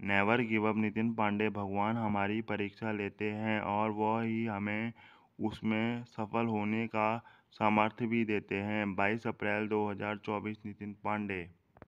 Never give up Nitin Pandey. भगवान हमारी परीक्षा लेते हैं और वह ही हमें उसमें सफल होने का सामर्थ्य भी देते हैं। बाईस अप्रैल 2024 नितिन पांडे।